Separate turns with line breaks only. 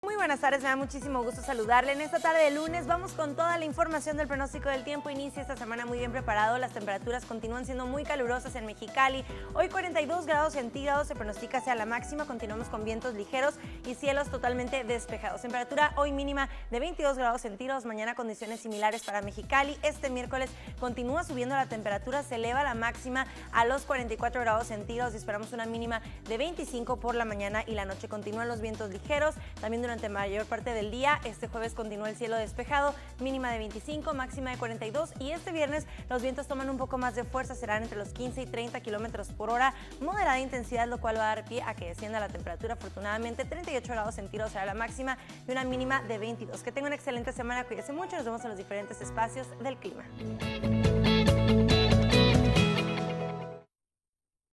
Muy buenas tardes, me da muchísimo gusto saludarle. En esta tarde de lunes vamos con toda la información del pronóstico del tiempo. Inicia esta semana muy bien preparado. Las temperaturas continúan siendo muy calurosas en Mexicali. Hoy 42 grados centígrados se pronostica sea la máxima. Continuamos con vientos ligeros y cielos totalmente despejados. Temperatura hoy mínima de 22 grados centígrados. Mañana condiciones similares para Mexicali. Este miércoles continúa subiendo la temperatura. Se eleva la máxima a los 44 grados centígrados y esperamos una mínima de 25 por la mañana y la noche. Continúan los vientos ligeros. También durante mayor parte del día. Este jueves continúa el cielo despejado, mínima de 25, máxima de 42 y este viernes los vientos toman un poco más de fuerza, serán entre los 15 y 30 kilómetros por hora, moderada intensidad, lo cual va a dar pie a que descienda la temperatura. Afortunadamente, 38 grados centígrados será la máxima y una mínima de 22. Que tenga una excelente semana, cuídese mucho, nos vemos en los diferentes espacios del clima.